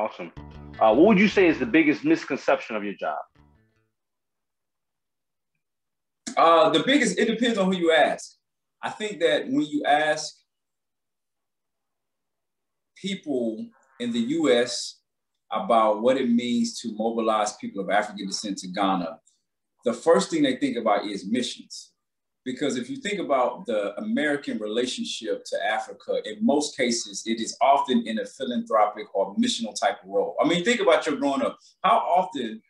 Awesome. Uh, what would you say is the biggest misconception of your job? Uh, the biggest, it depends on who you ask. I think that when you ask people in the US about what it means to mobilize people of African descent to Ghana, the first thing they think about is missions. Because if you think about the American relationship to Africa, in most cases, it is often in a philanthropic or missional type of role. I mean, think about your growing up. How often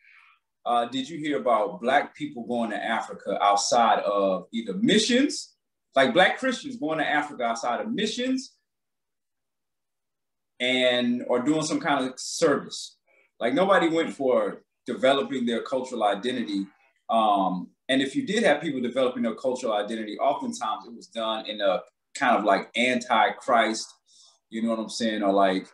uh, did you hear about Black people going to Africa outside of either missions, like Black Christians going to Africa outside of missions, and or doing some kind of service? Like nobody went for developing their cultural identity um, and if you did have people developing their cultural identity, oftentimes it was done in a kind of like anti-Christ, you know what I'm saying, or like,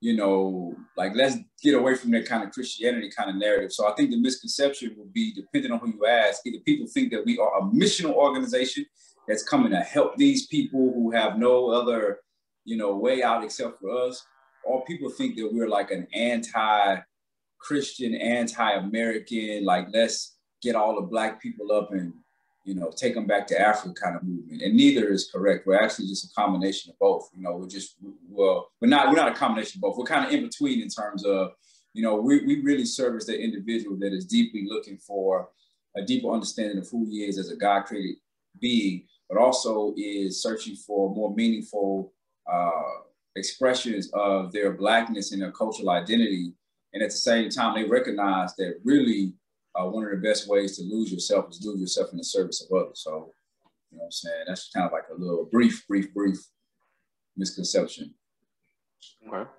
you know, like let's get away from that kind of Christianity kind of narrative. So I think the misconception would be, depending on who you ask, either people think that we are a missional organization that's coming to help these people who have no other, you know, way out except for us, or people think that we're like an anti-Christian, anti-American, like let's get all the black people up and you know take them back to Africa kind of movement. And neither is correct. We're actually just a combination of both. You know, we're just well, we're not we're not a combination of both. We're kind of in between in terms of you know we, we really service the individual that is deeply looking for a deeper understanding of who he is as a God created being, but also is searching for more meaningful uh, expressions of their blackness and their cultural identity. And at the same time, they recognize that really uh, one of the best ways to lose yourself is lose yourself in the service of others. So, you know what I'm saying? That's kind of like a little brief, brief, brief misconception. Okay.